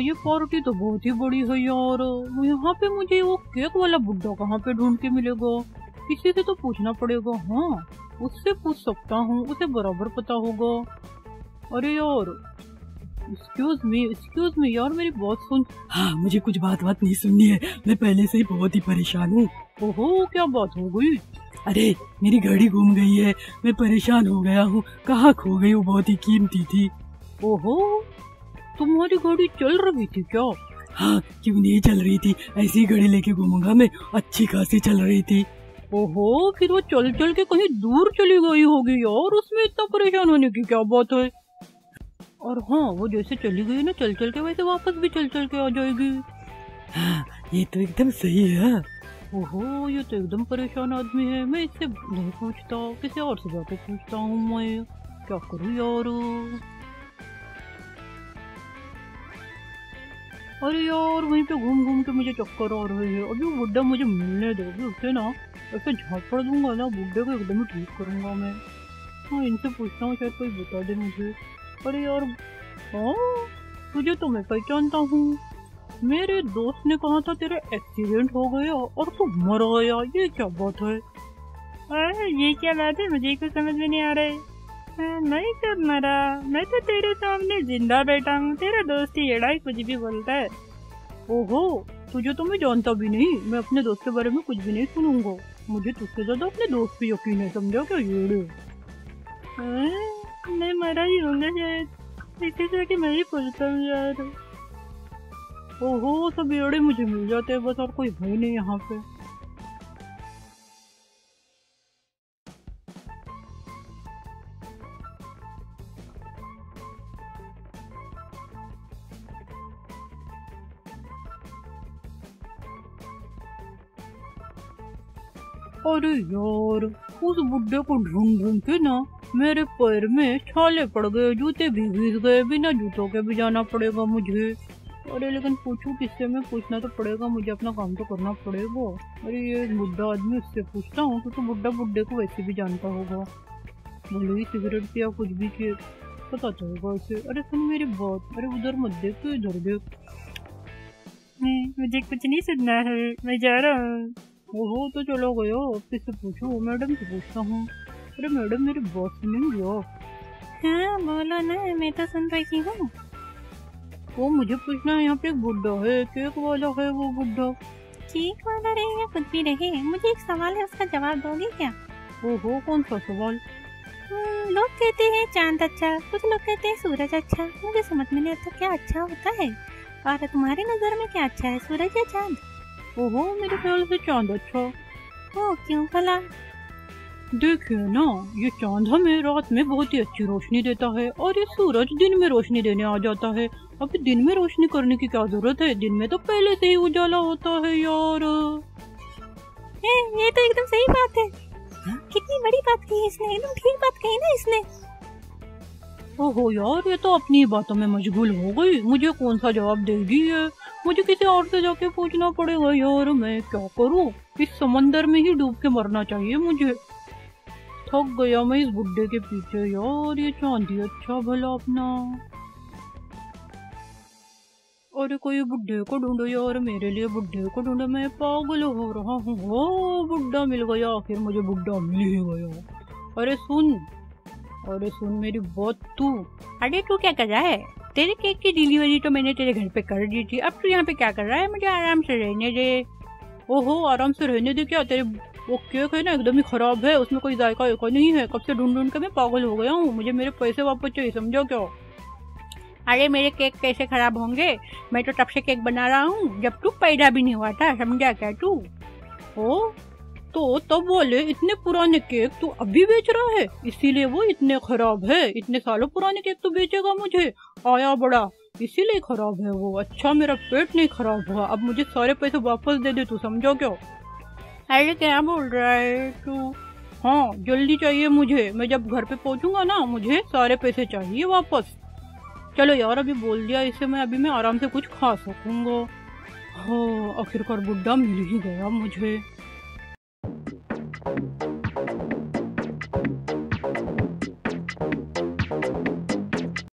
ये पार्टी तो बहुत ही बड़ी है यार। यहाँ पे मुझे वो केक वाला बुड्ढा कहाँ पे ढूंढ के मिलेगा? किसी से तो पूछना पड़ेगा हाँ। उससे पूछ सकता हूँ उसे बराबर पता होगा। अरे यार एक्सक्यूज मी एक्सक्यूज मी यार मेरी बात सुन। हाँ मुझे कुछ बात बात नहीं सुननी है। मैं पहले से ही बहुत ही परेशान हूँ। ओहो क्या बात हो गई? अरे मेरी घड़ी घूम गई है। मैं परेशान हो गया हूँ। कहाँ खो गई वो बहुत ही कीमती थी। ओहो तुम्हारी घड़ी चल रही थी क्या? हाँ क्यों नहीं चल रही थी? ऐसी घड़ी लेके घूमूँगा मैं। अच्छी खासी चल रही थी। ओहो फिर वो चल चल के कहीं दूर चली गई होगी यार। उसमें इतना परेशान होने की क्या बात है? और हाँ वो जैसे चली गई ना चल चल के वैसे वापस भी चल चल के आ जाएगी। हाँ ये तो एकदम सही है। ओहो ये तो एकदम परेशान आदमी है। मैं इससे नहीं पूछता किसी और से जाके पूछता हूँ मैं। क्या करूँ यार? अरे यार, वहीं पे घूम घूम के मुझे चक्कर आ रहे हैं। अभी बुड्ढा मुझे मिलने दो, अभी उसे ना, ऐसे झापड़ दूँगा ना, बुड्ढे को एकदम ही ठीक करूँगा मैं। हाँ इनसे पूछता हूँ, शायद कोई बता दे मुझे। अरे यार हाँ? तुझे तो मैं पहचानता हूँ। मेरे दोस्त ने कहा था तेरा एक्सीडेंट हो गया और तू मर गया। ये क्या बात है? अरे ये क्या बात है? मुझे कुछ समझ में नहीं आ रहा है। नहीं कर मरा मैं तो तेरे सामने ज़िंदा बैठा हूँ तेरा दोस्त ही एड़ा कुछ भी बोलता है। ओहो, तुझे तो मैं जानता भी नहीं। मैं अपने दोस्त के बारे में कुछ भी नहीं सुनूँगा। मुझे तुझसे ज़्यादा अपने दोस्त पे यकीन है, समझा क्या ये मैं मरा ही होंगे शायद। इसी कि मैं ही पूछता हूँ यार। ओहो, सब एड़े मुझे मिल जाते हैं, बस और कोई भाई नहीं यहाँ पे। अरे यार उस बुड्ढे को ढूंढ ढूंढ के ना? मेरे पैर में छाले पड़ गए जूते भी भीग गए बिना जूतों के भी जाना पड़ेगा मुझे। अरे लेकिन पूछूँ किससे? मैं पूछना तो पड़ेगा मुझे अपना काम तो करना पड़ेगा। अरे ये बुढ़ा आदमी उससे पूछता हूँ तो, तो बुढ़ा बुढ़े को वैसे भी जानता होगा। भले ही सिगरेट पिया कुछ भी किए पता चलेगा उसे। अरे सुन मेरी बात अरे उधर मत देख तो इधर देख। मुझे कुछ नहीं सुनना है मैं जा रहा हूँ। ओहो तो चलो गयो किससे पूछो? मैडम से पूछता हूँ। अरे मैडम मेरी बात सुनेंगी आप हाँ बोलो ना मैं तो सुन रही हूँ। वो मुझे पूछना है यहाँ पे एक बुढ़ा है केक वाला है वो बुढ़ा केक वाला रहे या कुछ भी रहे? मुझे एक सवाल है उसका जवाब दोगे क्या? ओहो कौन सा सवाल? हम्म, लोग कहते हैं चाँद अच्छा कुछ लोग कहते हैं सूरज अच्छा। मुझे समझ में नहीं आता क्या अच्छा होता है। और तुम्हारी नज़र में क्या अच्छा है सूरज या चाँद? ओहो मेरे ख्याल से चाँद अच्छा ओ क्यों भला देखिए ना ये चाँद हमें रात में बहुत ही अच्छी रोशनी देता है और ये सूरज दिन में रोशनी देने आ जाता है अब दिन में रोशनी करने की क्या ज़रूरत है दिन में तो पहले से ही उजाला होता है यार ए, ये तो एकदम सही बात है कितनी बड़ी बात कही इसने एकदम ठीक बात कही ना इसने ओहो यार, ये तो अपनी बातों में मशगूल हो गई। मुझे कौन सा जवाब देगी है मुझे किसी और से जाके पूछना पड़ेगा यार, मैं क्या करूँ? इस समंदर में ही डूब के मरना चाहिए मुझे। थक गया मैं इस बुड्ढे के पीछे यार, ये चांदी अच्छा भला अपना। अरे कोई बुड्ढे को ढूंढो यार, मेरे लिए बुड्ढे को ढूंढो, मैं पागल हो रहा हूँ। वो बुड्ढा मिल गया, आखिर मुझे बुड्ढा मिल ही गया। अरे सुन अरे सुन मेरी बहुत तू। अरे तू क्या कर रहा है? तेरे केक की डिलीवरी तो मैंने तेरे घर पे कर दी थी। अब तू यहाँ पे क्या कर रहा है? मुझे आराम से रहने दे। ओहो, आराम से रहने दे क्या? तेरे वो केक है ना, एकदम ही खराब है। उसमें कोई जायका एक नहीं है। कब से ढूंढ ढूंढ के मैं पागल हो गया हूँ? मुझे मेरे पैसे वापस चाहिए, समझो क्या? अरे मेरे केक कैसे खराब होंगे? मैं तो तब से केक बना रहा हूँ, जब तू पैदा भी नहीं हुआ था, समझा क्या तू? ओ तो तब बोले इतने पुराने केक तू अभी बेच रहा है, इसीलिए वो इतने खराब है। इतने सालों पुराने केक तो बेचेगा मुझे। आया बड़ा, इसीलिए खराब है वो। अच्छा मेरा पेट नहीं खराब हुआ। अब मुझे सारे पैसे वापस दे दे, तू समझो क्या? अरे, क्या बोल रहा है तू? हाँ जल्दी चाहिए मुझे। मैं जब घर पे पहुंचूँगा ना, मुझे सारे पैसे चाहिए वापस। चलो यार, अभी बोल दिया इसे मैं, अभी मैं आराम से कुछ खा सकूँगा। हाँ आखिरकार बुढ़ा मिल ही गया मुझे।